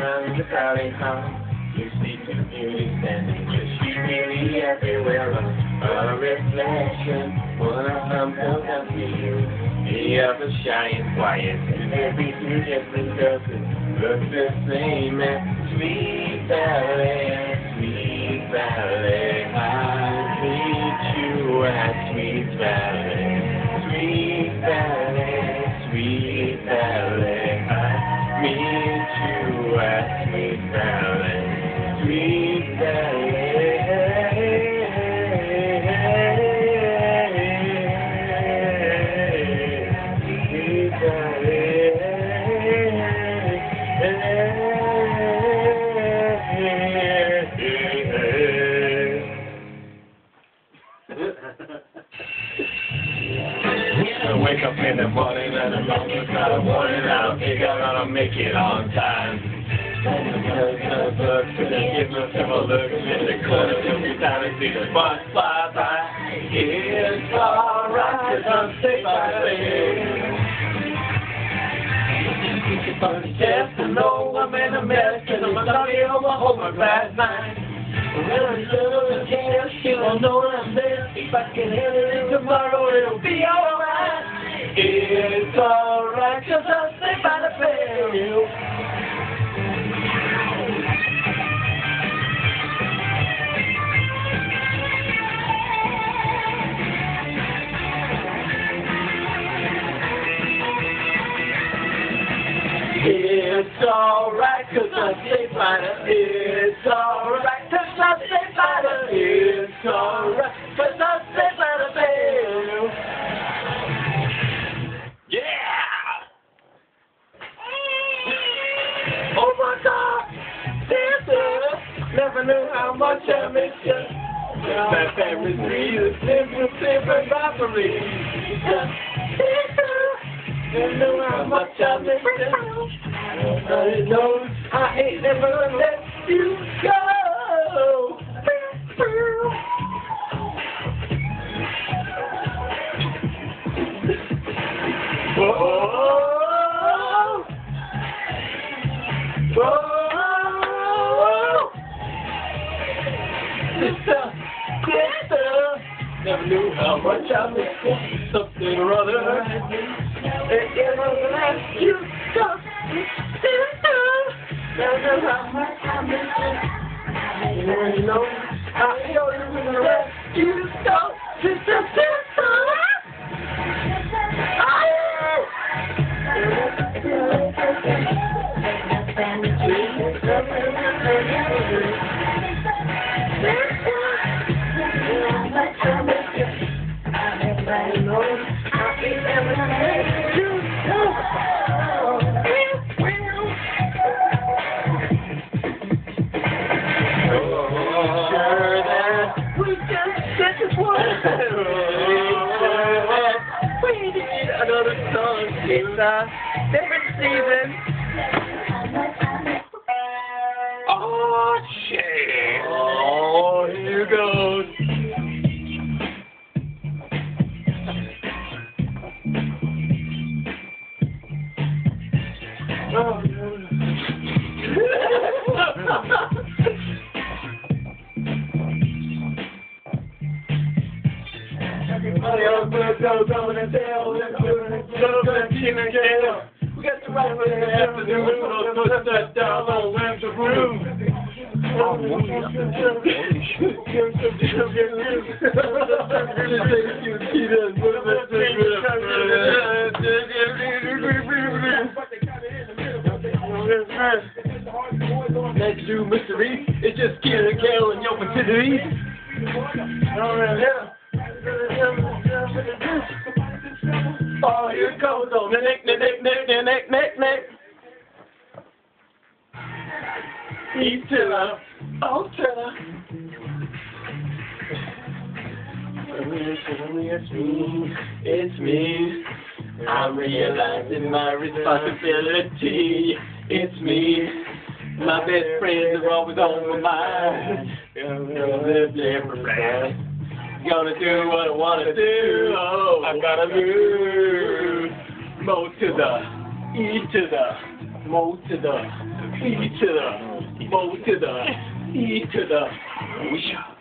the crowded hall. You see two beauties standing with she really everywhere. A reflection, one of them comes up to you. The other shy and quiet, and every two different girls look the same sweet Valley, sweet Valley. Wake up in the morning and I'm the side of warning. I don't think I'm gonna make it on time. Look the give me some looks in the corner we time to see the bus fly by. It's alright, cause I'm safe the way. Just to know I'm in a mess, and I'm be over home my bad mind. Well, I'm little care, she'll know I'm there. If I can handle it tomorrow, it'll be alright. It's alright, cause I'll stay by the bell. It's alright, cause I stay by the It's alright, cause I Oh my god! Sister! Never knew how much I miss you. My family's real simple, simple robbery. Never knew how much I miss you. I know I ain't never let you go. Sister, sister, never knew how much I missed. Something or other. It never let you go. Sister, never knew how much I missed you. You know, I know you gonna let you go. Sister, sister. Another song. It's a different season. Else but those over the tail, over the team and jail. We got the right for the afternoon, those push that down on Rams of Room. Next to Mr. Reed, it's just Kid and Kale and your facilities. Oh, here it goes on. Nick, Nick, Nick, Nick, Nick, Nick, Nick, Nick. To the, oh, the. It's me, it's me. I'm realizing my responsibility. It's me. My best friends are always on my mind. Gonna live different. Gonna do what I wanna do. Oh, I gotta move. Mo to the, E to the, Mo to the. E to the, mo to the, E to the, shall.